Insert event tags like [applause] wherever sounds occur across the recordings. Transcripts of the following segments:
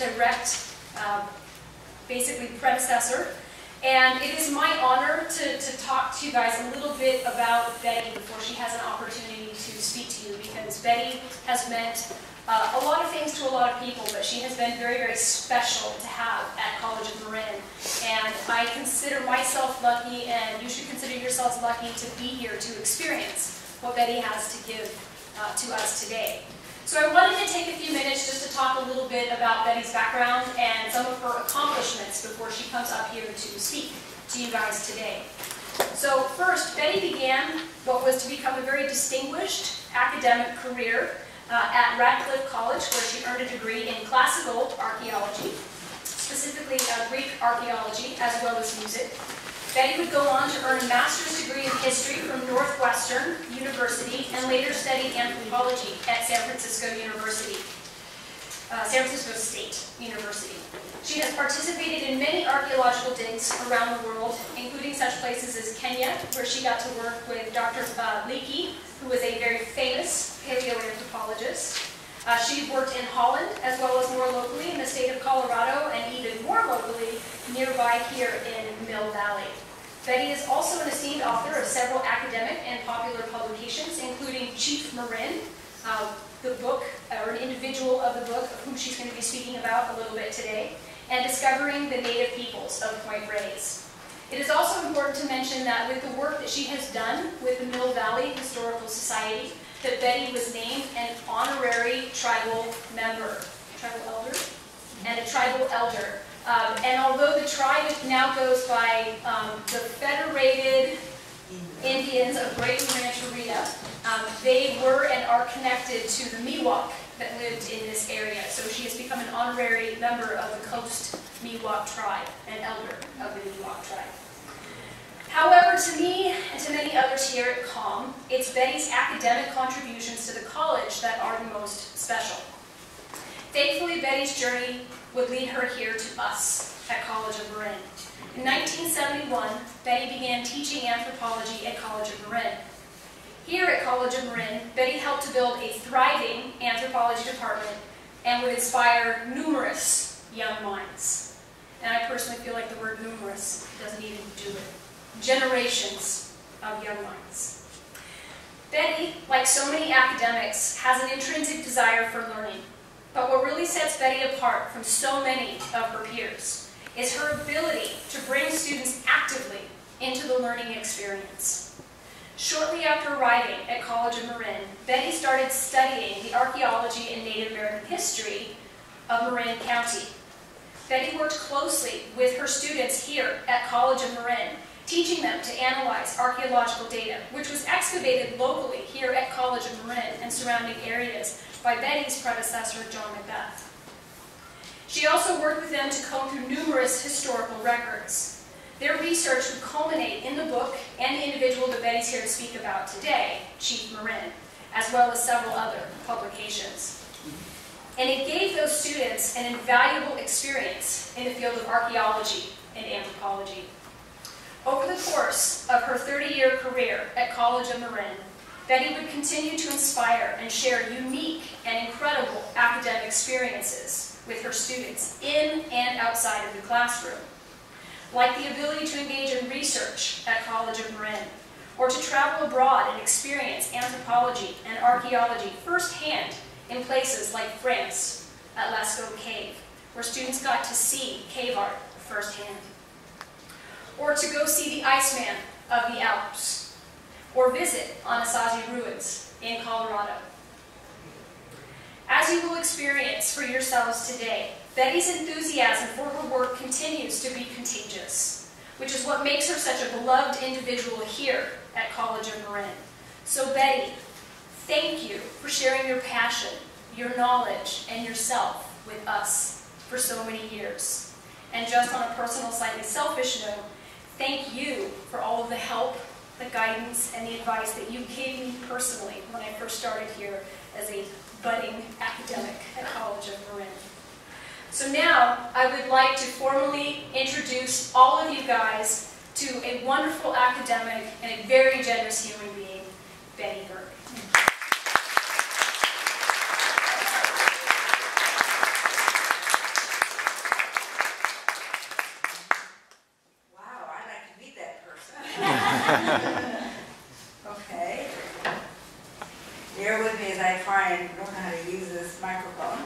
direct, uh, basically predecessor. And it is my honor to, to talk to you guys a little bit about Betty before she has an opportunity to speak to you because Betty has meant uh, a lot of things to a lot of people, but she has been very, very special to have at College of Marin. And I consider myself lucky, and you should consider yourselves lucky to be here to experience what Betty has to give uh, to us today. So I wanted to take a few minutes just to talk a little bit about Betty's background and some of her accomplishments before she comes up here to speak to you guys today. So first, Betty began what was to become a very distinguished academic career uh, at Radcliffe College, where she earned a degree in classical archaeology, specifically uh, Greek archaeology, as well as music. Betty would go on to earn a master's degree in history from Northwestern University and later study anthropology at San Francisco University, uh, San Francisco State University. She has participated in many archaeological digs around the world, including such places as Kenya, where she got to work with Dr. Uh, Leakey, who was a very famous paleoanthropologist. Uh, she worked in Holland, as well as more locally in the state of Colorado, and even more locally nearby here in Mill Valley. Betty is also an esteemed author of several academic and popular publications, including Chief Marin, uh, the book, or an individual of the book, of whom she's going to be speaking about a little bit today, and Discovering the Native Peoples of Point Reyes. It is also important to mention that with the work that she has done with the Mill Valley Historical Society, that Betty was named an honorary tribal member, tribal elder, and a tribal elder um, and although the tribe now goes by um, the Federated Indians of Graton Rancheria, um, they were and are connected to the Miwok that lived in this area. So she has become an honorary member of the Coast Miwok tribe, an elder of the Miwok tribe. However, to me and to many others here at COM, it's Betty's academic contributions to the college that are the most special. Thankfully, Betty's journey would lead her here to us at College of Marin. In 1971, Betty began teaching anthropology at College of Marin. Here at College of Marin, Betty helped to build a thriving anthropology department and would inspire numerous young minds. And I personally feel like the word numerous doesn't even do it. Generations of young minds. Betty, like so many academics, has an intrinsic desire for learning. But what really sets Betty apart from so many of her peers is her ability to bring students actively into the learning experience. Shortly after arriving at College of Marin, Betty started studying the archaeology and Native American history of Marin County. Betty worked closely with her students here at College of Marin, teaching them to analyze archaeological data, which was excavated locally here at College of Marin and surrounding areas by Betty's predecessor, John Macbeth. She also worked with them to comb through numerous historical records. Their research would culminate in the book and the individual that Betty's here to speak about today, Chief Marin, as well as several other publications. And it gave those students an invaluable experience in the field of archaeology and anthropology. Over the course of her 30-year career at College of Marin, Betty would continue to inspire and share unique and incredible academic experiences with her students in and outside of the classroom, like the ability to engage in research at College of Marin, or to travel abroad and experience anthropology and archaeology firsthand in places like France at Lascaux Cave, where students got to see cave art firsthand, or to go see the Iceman of the Alps, or visit Anasazi Ruins in Colorado. As you will experience for yourselves today, Betty's enthusiasm for her work continues to be contagious, which is what makes her such a beloved individual here at College of Marin. So Betty, thank you for sharing your passion, your knowledge, and yourself with us for so many years. And just on a personal, slightly selfish note, thank you for all of the help the guidance and the advice that you gave me personally when I first started here as a budding academic at College of Marin. So now I would like to formally introduce all of you guys to a wonderful academic and a very generous human being, Betty Goerke. I know how to use this microphone.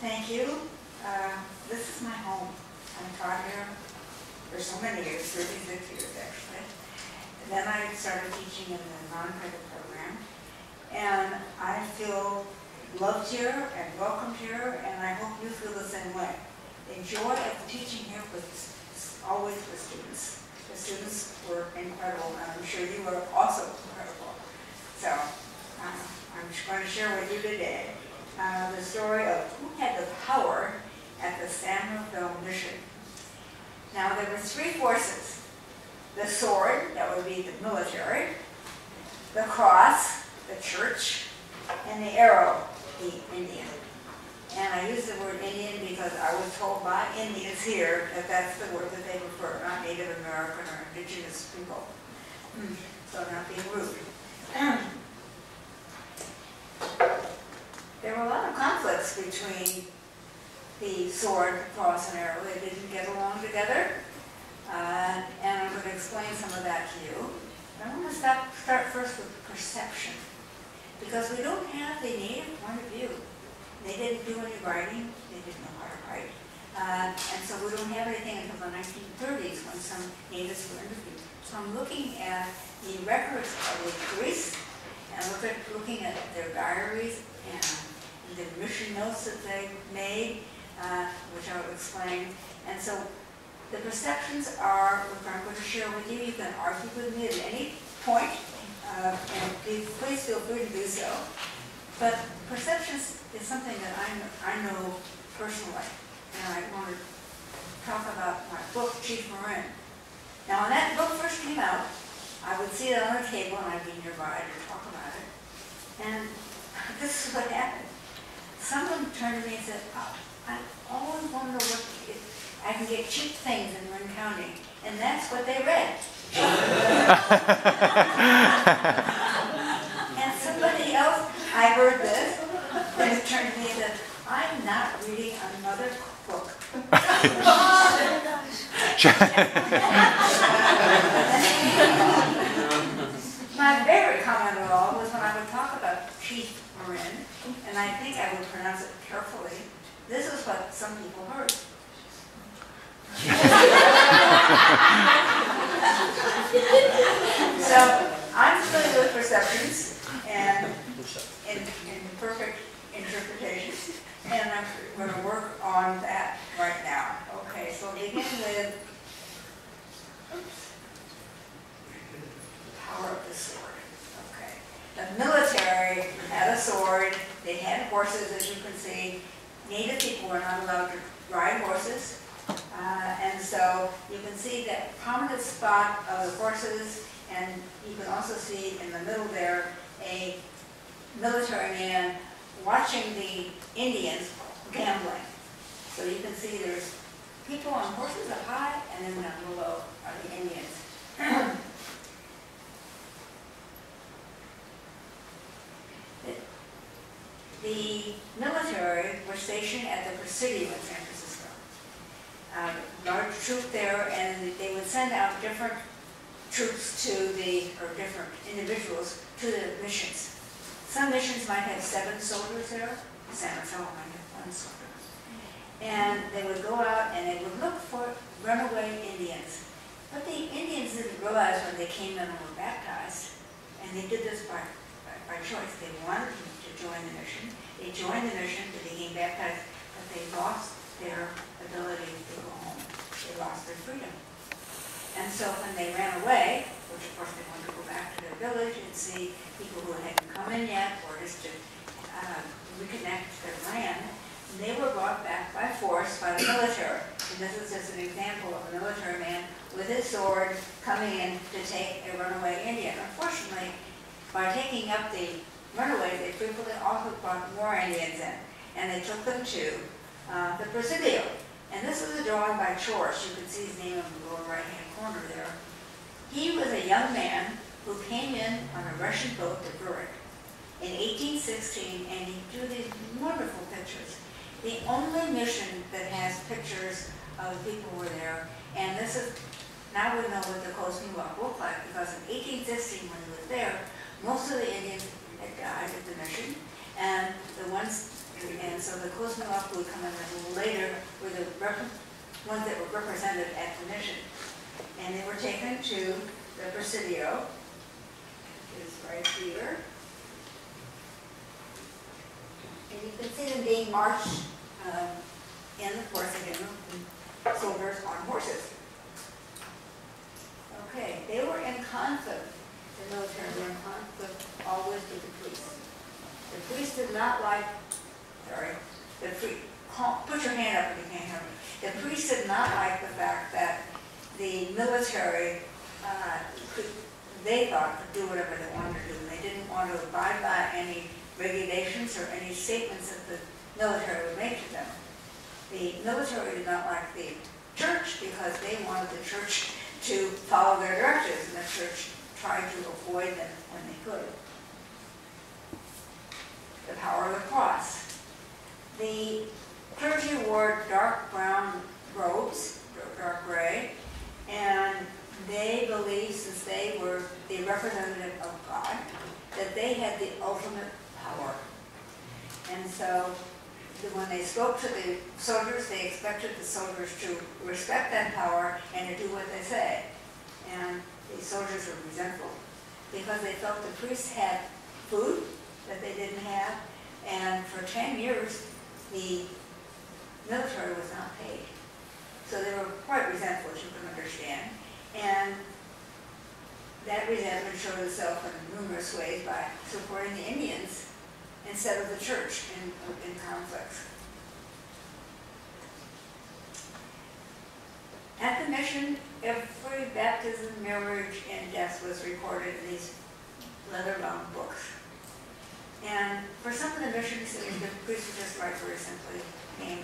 Thank you. Uh, This is my home. I taught here for so many years, 36 years actually. And then I started teaching in the non-credit program. And I feel loved here and welcomed here, and I hope you feel the same way. The joy of teaching here was always the students. The students were incredible, and I'm sure you were also incredible. So uh, I'm going to share with you today uh, the story of who had the power at the San Rafael Mission. Now, there were three forces. The sword, that would be the military, the cross, the church, and the arrow, the Indian. And I use the word Indian because I was told by Indians here that that's the word that they prefer, not Native American or indigenous people. Hmm, So not being rude. [clears throat] There were a lot of conflicts between the sword, cross, and arrow. They didn't get along together. Uh, And I'm going to explain some of that to you. But I want to start, start first with perception. Because we don't have the native point of view. They didn't do any writing, they didn't know how to write. Uh, And so we don't have anything until the 1930s when some natives were interviewed. So I'm looking at the records of the priests, and look at, looking at their diaries and the mission notes that they made, uh, which I will explain. And so the perceptions are, what I'm going to share with you, you can argue with me at any point, uh, and please please feel free to do so. But perceptions is something that I, I know personally, and I want to talk about my book, Chief Marin. Now, when that book first came out, I would see it on the table and I'd be nearby to talk about it. And [laughs] this is what happened. Someone turned to me and said, oh, I always wonder what, if I can get cheap things in Marin County. And that's what they read. And somebody else, I heard this, and it turned to me and said, I'm not reading another book. [laughs] My favorite comment of all was when I would talk about Chief Marin, and I think I would pronounce it carefully. This is what some people heard. [laughs] So I'm familiar with perceptions and in, in perfect interpretation, and I'm going to work on that right now. Okay, so begin with oops, the power of the sword. Okay, the military had a sword. They had horses, as you can see. Native people were not allowed to ride horses. Uh, And so you can see that prominent spot of the horses, and you can also see in the middle there, a military man watching the Indians gambling. So you can see there's people on horses up high, and then down below are the Indians. [clears throat] The military were stationed at the Presidio in San Francisco. Uh, Large troop there, and they would send out different troops to the, or different individuals to the missions. Some missions might have seven soldiers there, San Rafael might have one soldier. And they would go out and they would look for runaway Indians. But the Indians didn't realize when they came in and were baptized, and they did this by, by- by choice, they wanted to join the mission. They joined the mission, but they became baptized, but they lost their ability to go home. They lost their freedom. And so when they ran away, which of course they wanted to go back to their village and see people who hadn't come in yet, or just to uh, reconnect their land, and they were brought back by force by the military. And this is just an example of a military man with his sword coming in to take a runaway Indian. Unfortunately, by taking up the runaways, they frequently also brought more Indians in, and they took them to uh, the Presidio. And this is a drawing by Choris. You can see his name in the lower right-hand corner there. He was a young man who came in on a Russian boat to Rurik in 1816, and he drew these wonderful pictures. The only mission that has pictures of people who were there, and this is, now we know what the Coast Miwok looked like, because in 1816, when he was there, most of the Indians died at the And the ones, and so the Kuzma would come in a little later were the ones that were represented at the mission. And they were taken to the Presidio, which is right here. And you can see them being marched um, in the course again, soldiers on horses. Okay, they were in conflict, the military were in conflict always with the police. The police did not like, sorry, the free, put your hand up if you can't hear me. The police did not like the fact that the military, uh, could, they thought could do whatever they wanted to do. and They didn't want to abide by any regulations or any statements that the military would make to them. The military did not like the church because they wanted the church to follow their directives, and the church tried to avoid them when they could. The power of the cross. The clergy wore dark brown robes, dark gray, and they believed, since they were the representative of God, that they had the ultimate power. And so, when they spoke to the soldiers, they expected the soldiers to respect that power and to do what they say. And the soldiers were resentful, because they felt the priests had food that they didn't have, and for ten years, the military was not paid. So they were quite resentful, as you can understand. And that resentment showed itself in numerous ways by supporting the Indians instead of the church in, in conflicts. At the mission, every baptism, marriage, and death was recorded in these leather-bound books. And for some of the missions, the priests would just write very simply, name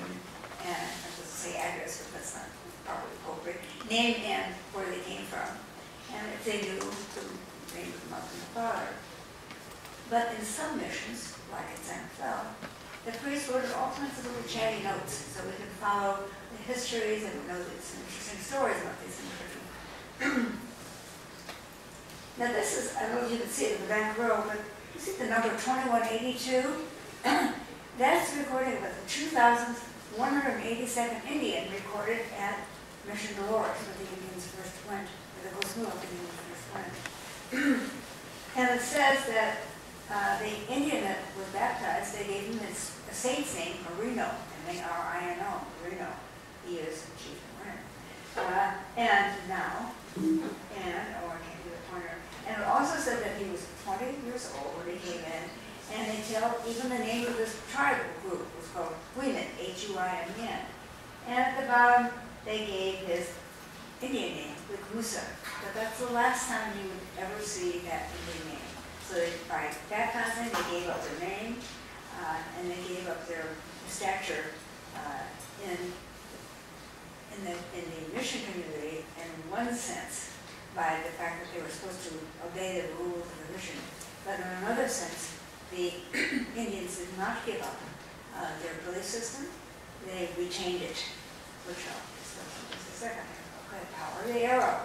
and, I was say address, but that's not probably appropriate, name and where they came from. And if they knew the name of the mother and the father. But in some missions, like at San Rafael, the priest wrote all kinds of little chatty notes, so we could follow histories and we know that some interesting stories about these individuals. [clears throat] Now this is, I don't know if you can see it in the back row, but you see the number 2182? [clears throat] That's recording with the 2,182nd Indian recorded at Mission Dolores, where the Indians first went, where the Gosnua Indians first went. [clears throat] And it says that uh, the Indian that was baptized, they gave him his a saint's name, Marino, M-A-R-I-N-O, Marino. He is Chief. Uh, And now, and, oh, I can't do the pointer. And it also said that he was 20 years old when he came in, and they tell, even the name of this tribal group was called Huimin, H-U-I-M-E-N. And at the bottom, they gave his Indian name, Huicmuse. But that's the last time you would ever see that Indian name. So they, by baptizing, they gave up their name, uh, and they gave up their stature uh, in the, in the mission community in one sense, by the fact that they were supposed to obey the rules of the mission. But in another sense, the [clears throat] Indians did not give up uh, their belief system, they retained it, which I'll discuss in just a second. Okay, power of the arrow.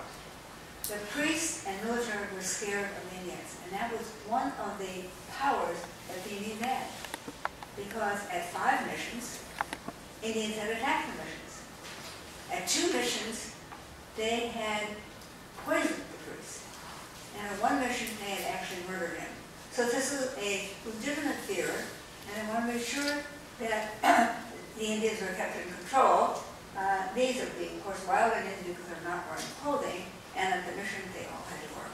The priests and military were scared of Indians, and that was one of the powers that the Indians had. Because at five missions, Indians had attacked the missions. At two missions, they had poisoned the priest. And at one mission, they had actually murdered him. So this is a legitimate fear, and they want to make sure that [clears throat] the Indians were kept in control. Uh, these are of course, wild Indians because they're not wearing clothing, and at the mission, they all had to wear